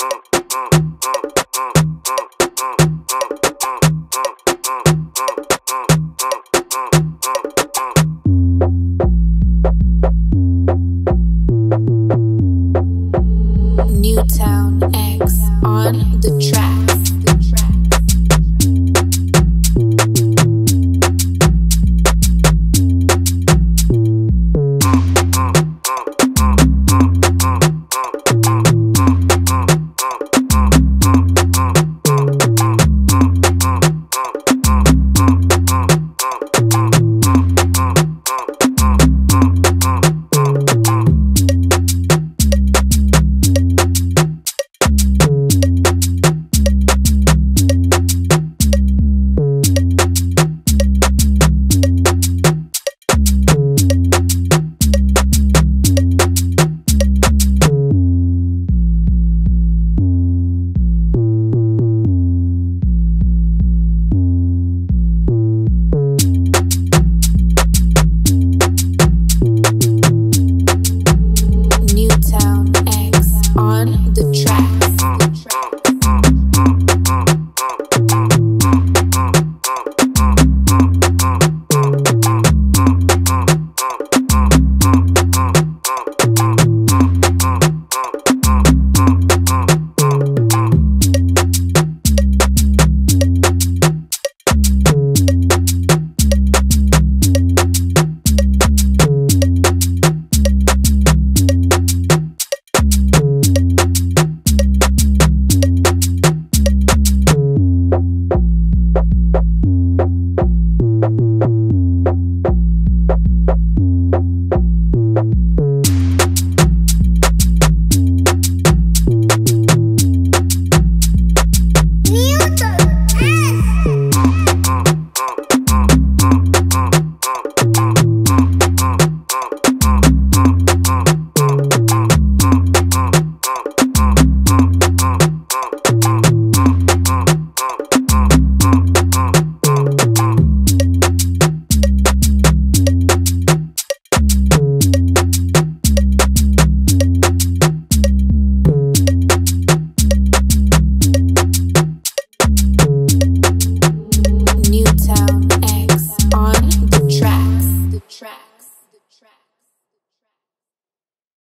Newtown